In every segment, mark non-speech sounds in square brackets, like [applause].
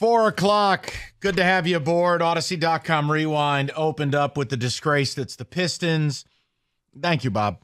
Four o'clock. Good to have you aboard. Audacy.com rewind opened up with the disgrace that's the Pistons. Thank you, Bob.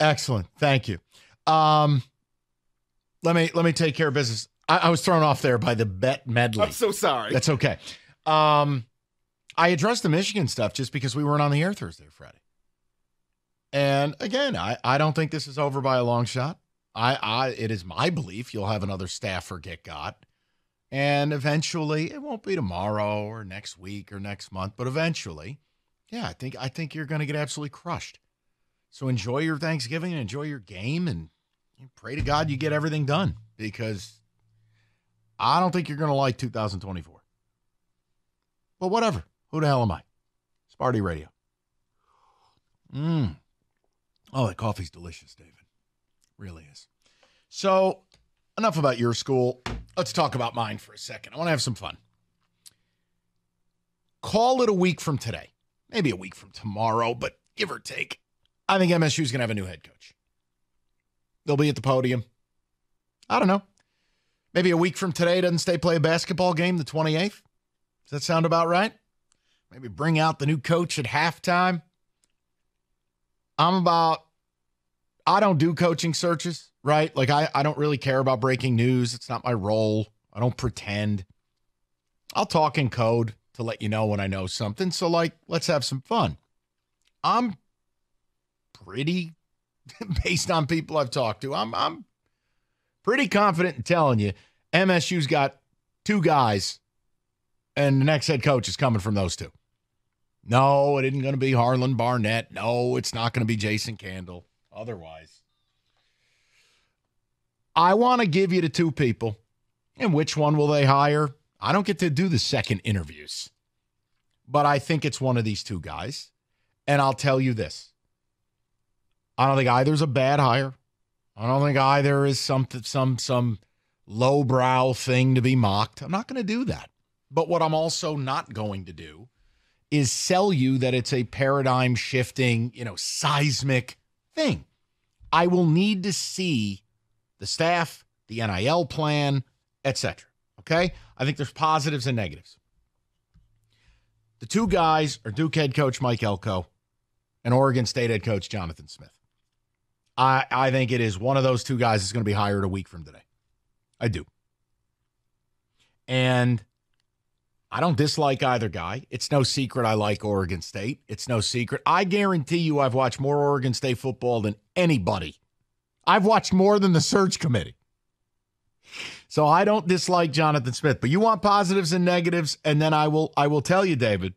Excellent. Thank you. Um, let me let me take care of business. I, I was thrown off there by the bet medley. I'm so sorry. That's okay. Um, I addressed the Michigan stuff just because we weren't on the air Thursday or Friday. And again, I, I don't think this is over by a long shot. I, I it is my belief you'll have another staffer get got. And eventually, it won't be tomorrow or next week or next month, but eventually, yeah, I think I think you're going to get absolutely crushed. So enjoy your Thanksgiving and enjoy your game and pray to God you get everything done because I don't think you're going to like 2024. But whatever. Who the hell am I? Sparty Radio. Mmm. Oh, that coffee's delicious, David. Really is. So, enough about your school. Let's talk about mine for a second. I want to have some fun. Call it a week from today. Maybe a week from tomorrow, but give or take. I think MSU is going to have a new head coach. They'll be at the podium. I don't know. Maybe a week from today, doesn't stay play a basketball game the 28th? Does that sound about right? Maybe bring out the new coach at halftime. I'm about, I don't do coaching searches, right? Like, I, I don't really care about breaking news. It's not my role. I don't pretend. I'll talk in code to let you know when I know something. So, like, let's have some fun. I'm pretty, [laughs] based on people I've talked to, I'm, I'm pretty confident in telling you MSU's got two guys, and the next head coach is coming from those two. No, it isn't going to be Harlon Barnett. No, it's not going to be Jason Candle. Otherwise, I want to give you the two people. And which one will they hire? I don't get to do the second interviews, but I think it's one of these two guys. And I'll tell you this I don't think either's a bad hire. I don't think either is some some some lowbrow thing to be mocked. I'm not going to do that. But what I'm also not going to do is sell you that it's a paradigm shifting, you know, seismic thing. I will need to see the staff, the NIL plan, etc. Okay? I think there's positives and negatives. The two guys are Duke head coach Mike Elko and Oregon State head coach Jonathan Smith. I, I think it is one of those two guys is going to be hired a week from today. I do. And I don't dislike either guy. It's no secret I like Oregon State. It's no secret. I guarantee you I've watched more Oregon State football than anybody. I've watched more than the search committee. So I don't dislike Jonathan Smith, but you want positives and negatives and then I will I will tell you David.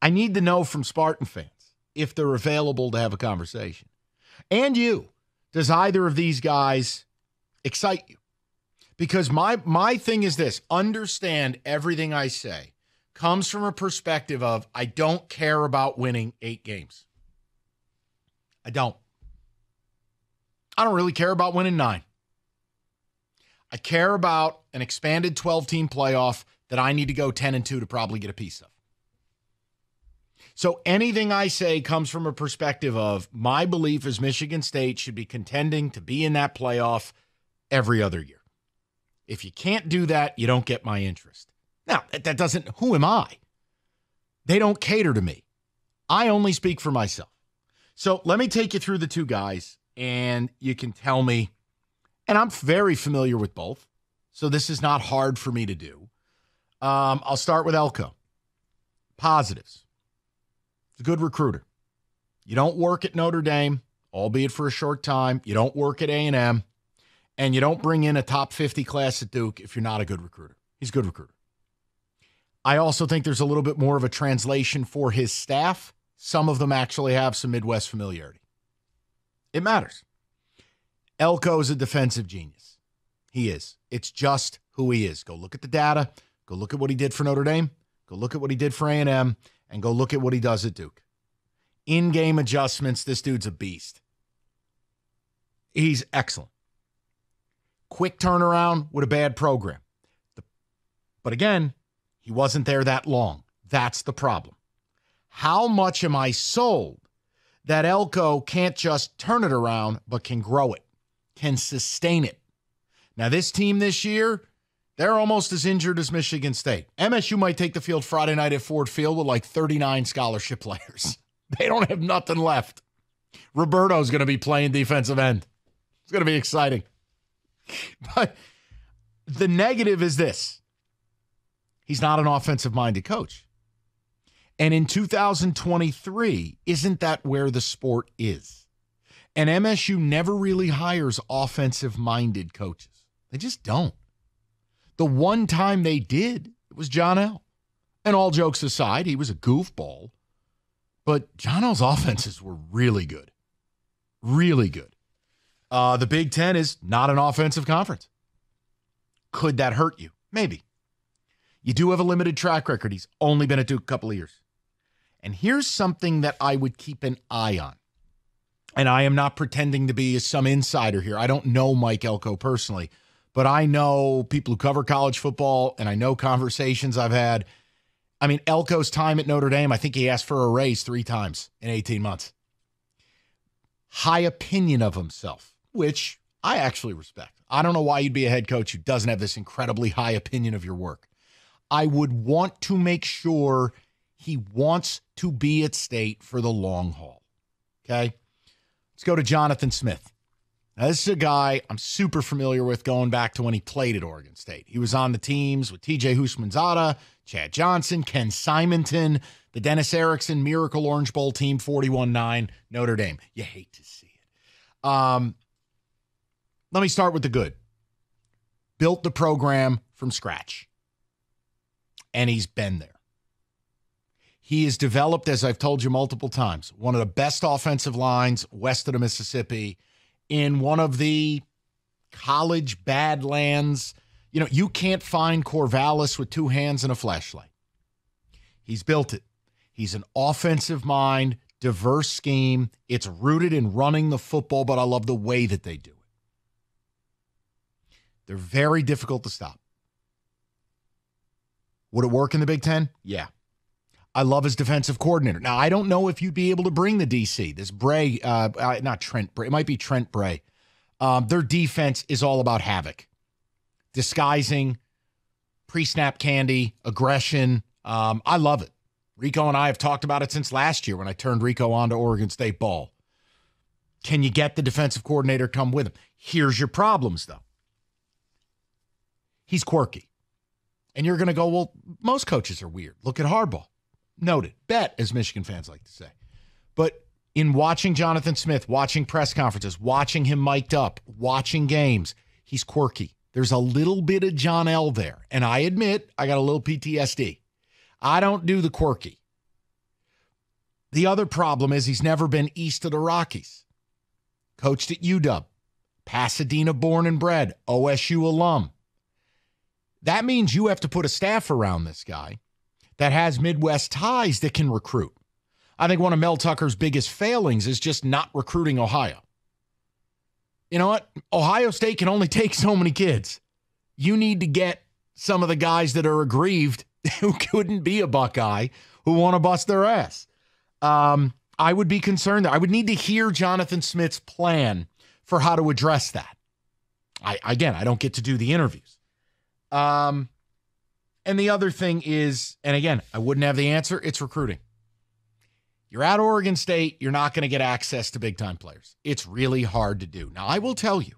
I need to know from Spartan fans if they're available to have a conversation and you. Does either of these guys excite you? Because my my thing is this, understand everything I say comes from a perspective of I don't care about winning 8 games. I don't. I don't really care about winning 9. I care about an expanded 12 team playoff that I need to go 10 and 2 to probably get a piece of. So anything I say comes from a perspective of my belief is Michigan State should be contending to be in that playoff every other year. If you can't do that, you don't get my interest. Now, that doesn't, who am I? They don't cater to me. I only speak for myself. So let me take you through the two guys and you can tell me, and I'm very familiar with both. So this is not hard for me to do. Um, I'll start with Elko. Positives It's a good recruiter. You don't work at Notre Dame, albeit for a short time. You don't work at A&M, and you don't bring in a top 50 class at Duke if you're not a good recruiter. He's a good recruiter. I also think there's a little bit more of a translation for his staff. Some of them actually have some Midwest familiarity. It matters. Elko is a defensive genius. He is. It's just who he is. Go look at the data. Go look at what he did for Notre Dame. Go look at what he did for A&M and go look at what he does at Duke. In game adjustments, this dude's a beast. He's excellent. Quick turnaround with a bad program. But again, he wasn't there that long. That's the problem. How much am I sold that Elko can't just turn it around, but can grow it, can sustain it? Now, this team this year, they're almost as injured as Michigan State. MSU might take the field Friday night at Ford Field with like 39 scholarship [laughs] players. They don't have nothing left. Roberto's going to be playing defensive end. It's going to be exciting. [laughs] But the negative is this he's not an offensive minded coach. And in 2023, isn't that where the sport is? And MSU never really hires offensive minded coaches. They just don't. The one time they did, it was John L. And all jokes aside, he was a goofball. But John L's offenses were really good. Really good. Uh, the Big Ten is not an offensive conference. Could that hurt you? Maybe. You do have a limited track record. He's only been at Duke a couple of years. And here's something that I would keep an eye on. And I am not pretending to be some insider here. I don't know Mike Elko personally, but I know people who cover college football and I know conversations I've had. I mean, Elko's time at Notre Dame, I think he asked for a raise three times in 18 months. High opinion of himself, which I actually respect. I don't know why you'd be a head coach who doesn't have this incredibly high opinion of your work. I would want to make sure he wants to be at state for the long haul. Okay. Let's go to Jonathan Smith. Now, this is a guy I'm super familiar with going back to when he played at Oregon State. He was on the teams with TJ Houshmandzadeh, Chad Johnson, Ken Simonton, the Dennis Erickson Miracle Orange Bowl team 41 9, Notre Dame. You hate to see it. Um, let me start with the good. Built the program from scratch, and he's been there. He has developed, as I've told you multiple times, one of the best offensive lines west of the Mississippi in one of the college badlands. You know, you can't find Corvallis with two hands and a flashlight. He's built it. He's an offensive mind, diverse scheme. It's rooted in running the football, but I love the way that they do it. They're very difficult to stop. Would it work in the Big Ten? Yeah. I love his defensive coordinator. Now, I don't know if you'd be able to bring the DC, this Bray, uh, uh, not Trent Bray, it might be Trent Bray. Um, their defense is all about havoc, disguising, pre snap candy, aggression. Um, I love it. Rico and I have talked about it since last year when I turned Rico on to Oregon State ball. Can you get the defensive coordinator come with him? Here's your problems, though. He's quirky. And you're going to go, well, most coaches are weird. Look at Harbaugh. Noted. Bet, as Michigan fans like to say. But in watching Jonathan Smith, watching press conferences, watching him mic'd up, watching games, he's quirky. There's a little bit of John L there. And I admit, I got a little PTSD. I don't do the quirky. The other problem is he's never been east of the Rockies. Coached at UW, Pasadena born and bred, OSU alum. That means you have to put a staff around this guy that has Midwest ties that can recruit. I think one of Mel Tucker's biggest failings is just not recruiting Ohio. You know what? Ohio State can only [laughs] take so many kids. You need to get some of the guys that are aggrieved [laughs] who couldn't be a Buckeye who want to bust their ass. Um, I would be concerned. I would need to hear Jonathan Smith's plan for how to address that. I again, I don't get to do the interviews. Um, and the other thing is, and again, I wouldn't have the answer. It's recruiting. You're at Oregon State, you're not going to get access to big time players. It's really hard to do. Now, I will tell you,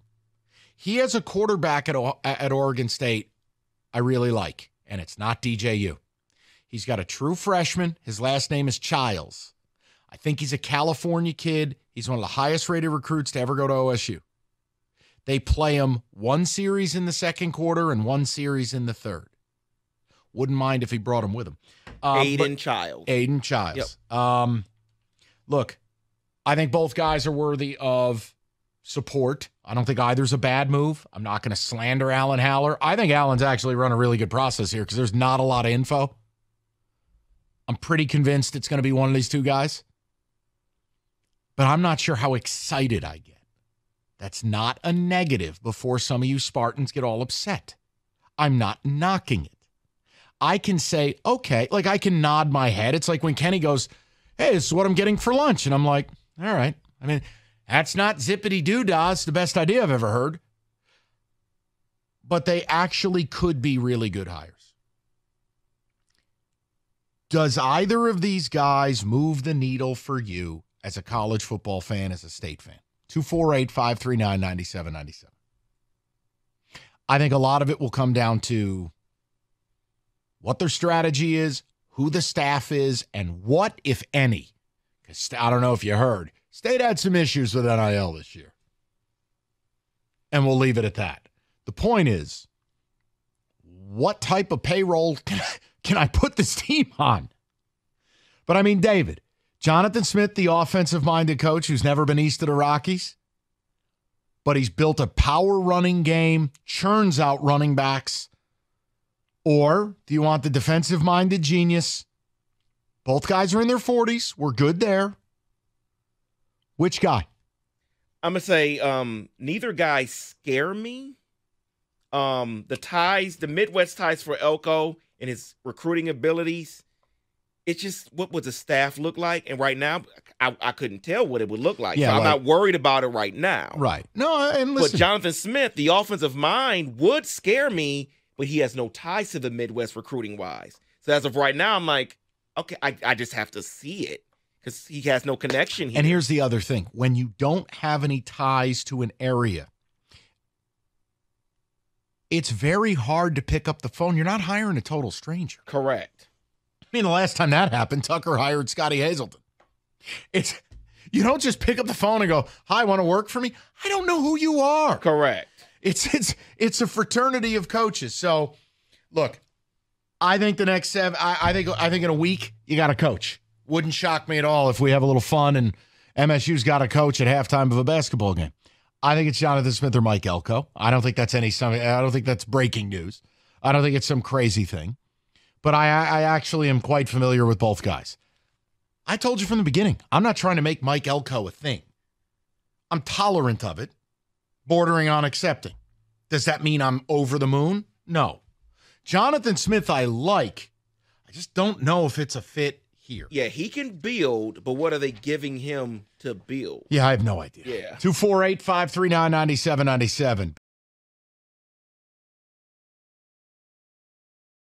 he has a quarterback at, at Oregon State I really like, and it's not DJU. He's got a true freshman. His last name is Chiles. I think he's a California kid. He's one of the highest rated recruits to ever go to OSU. They play him one series in the second quarter and one series in the third. Wouldn't mind if he brought him with him. Um, Aidan Chiles. Aidan Chiles. Yep. Um, look, I think both guys are worthy of support. I don't think either's a bad move. I'm not going to slander Alan Haller. I think Alan's actually run a really good process here because there's not a lot of info. I'm pretty convinced it's going to be one of these two guys. But I'm not sure how excited I get. That's not a negative before some of you Spartans get all upset. I'm not knocking it. I can say, okay, like I can nod my head. It's like when Kenny goes, hey, this is what I'm getting for lunch. And I'm like, all right. I mean, that's not zippity doo dah. It's the best idea I've ever heard. but they actually could be really good hires. Does either of these guys move the needle for you as a college football fan, as a state fan? 248 539 9797. I think a lot of it will come down to what their strategy is, who the staff is, and what, if any, because I don't know if you heard, State had some issues with NIL this year. And we'll leave it at that. The point is, what type of payroll can I, can I put this [laughs] team on? But I mean, David, Jonathan Smith, the offensive minded coach who's never been east of the Rockies, but he's built a power running game, churns out running backs. Or do you want the defensive minded genius? Both guys are in their 40s. We're good there. Which guy? I'm gonna say um, neither guy scare me. Um, the ties, the Midwest ties for Elko and his recruiting abilities. It's just what would the staff look like, and right now I, I couldn't tell what it would look like. Yeah, so I'm not worried about it right now. Right. No, and listen. But Jonathan Smith, the offensive mind, would scare me, but he has no ties to the Midwest recruiting wise. So as of right now, I'm like, okay, I, I just have to see it because he has no connection here. And here's the other thing when you don't have any ties to an area, it's very hard to pick up the phone. You're not hiring a total stranger. Correct. I mean, the last time that happened, Tucker hired Scottie Hazelton. It's you don't just pick up the phone and go, "Hi, want to work for me?" I don't know who you are. Correct. It's it's it's a fraternity of coaches. So, look, I think the next seven. I, I think I think in a week you got a coach. Wouldn't shock me at all if we have a little fun and MSU's got a coach at halftime of a basketball game. I think it's Jonathan Smith or Mike Elko. I don't think that's any I don't think that's breaking news. I don't think it's some crazy thing. But I I actually am quite familiar with both guys. I told you from the beginning, I'm not trying to make Mike Elko a thing. I'm tolerant of it, bordering on accepting. Does that mean I'm over the moon? No. Jonathan Smith, I like. I just don't know if it's a fit here. Yeah, he can build, but what are they giving him to build? Yeah, I have no idea. Yeah. 248 539 9797.